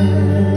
Amen.